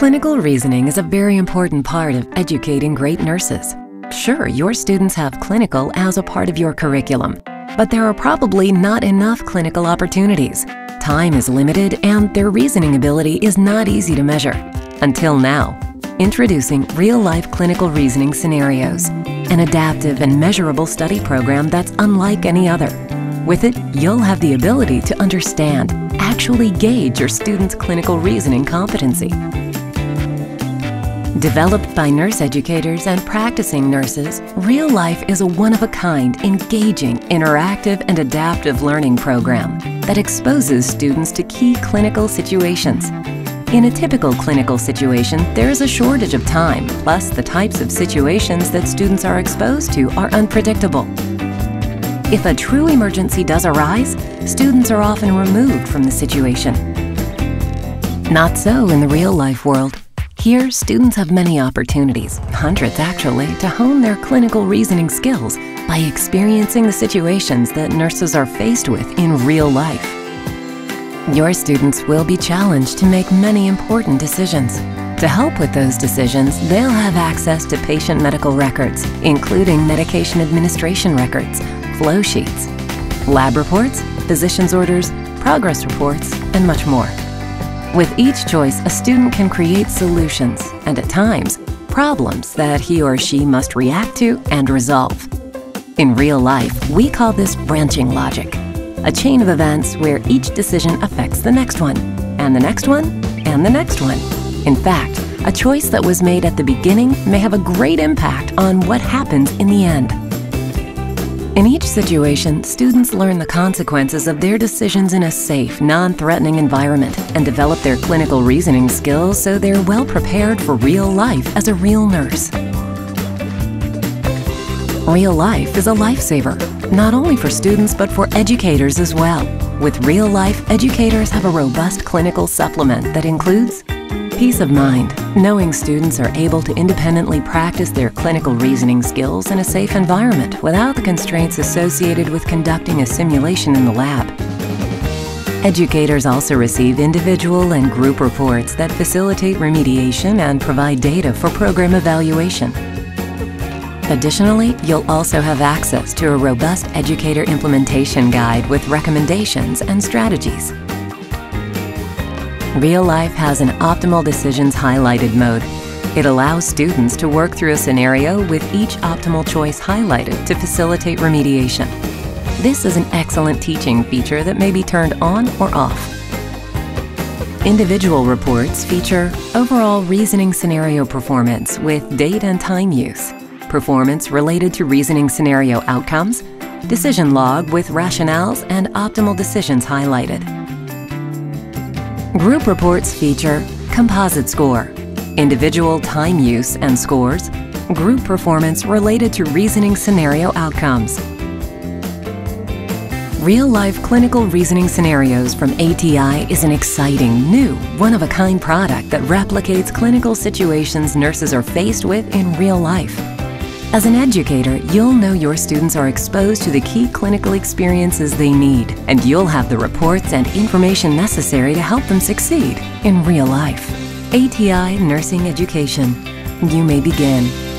Clinical reasoning is a very important part of educating great nurses. Sure, your students have clinical as a part of your curriculum, but there are probably not enough clinical opportunities. Time is limited and their reasoning ability is not easy to measure. Until now. Introducing real-life clinical reasoning scenarios, an adaptive and measurable study program that's unlike any other. With it, you'll have the ability to understand, actually gauge your students' clinical reasoning competency. Developed by nurse educators and practicing nurses, Real Life is a one-of-a-kind, engaging, interactive, and adaptive learning program that exposes students to key clinical situations. In a typical clinical situation, there is a shortage of time, plus the types of situations that students are exposed to are unpredictable. If a true emergency does arise, students are often removed from the situation. Not so in the real-life world. Here, students have many opportunities, hundreds actually, to hone their clinical reasoning skills by experiencing the situations that nurses are faced with in real life. Your students will be challenged to make many important decisions. To help with those decisions, they'll have access to patient medical records, including medication administration records, flow sheets, lab reports, physician's orders, progress reports, and much more. With each choice, a student can create solutions and, at times, problems that he or she must react to and resolve. In real life, we call this branching logic, a chain of events where each decision affects the next one, and the next one, and the next one. In fact, a choice that was made at the beginning may have a great impact on what happens in the end. In each situation, students learn the consequences of their decisions in a safe, non-threatening environment and develop their clinical reasoning skills so they're well prepared for real life as a real nurse. Real life is a lifesaver, not only for students but for educators as well. With Real Life, educators have a robust clinical supplement that includes peace of mind, knowing students are able to independently practice their clinical reasoning skills in a safe environment without the constraints associated with conducting a simulation in the lab. Educators also receive individual and group reports that facilitate remediation and provide data for program evaluation. Additionally, you'll also have access to a robust educator implementation guide with recommendations and strategies. Real Life has an Optimal Decisions highlighted mode. It allows students to work through a scenario with each optimal choice highlighted to facilitate remediation. This is an excellent teaching feature that may be turned on or off. Individual reports feature overall reasoning scenario performance with date and time use, performance related to reasoning scenario outcomes, decision log with rationales and optimal decisions highlighted. Group reports feature composite score, individual time use and scores, group performance related to reasoning scenario outcomes. Real-life clinical reasoning scenarios from ATI is an exciting, new, one-of-a-kind product that replicates clinical situations nurses are faced with in real life. As an educator, you'll know your students are exposed to the key clinical experiences they need, and you'll have the reports and information necessary to help them succeed in real life. ATI Nursing Education. You may begin.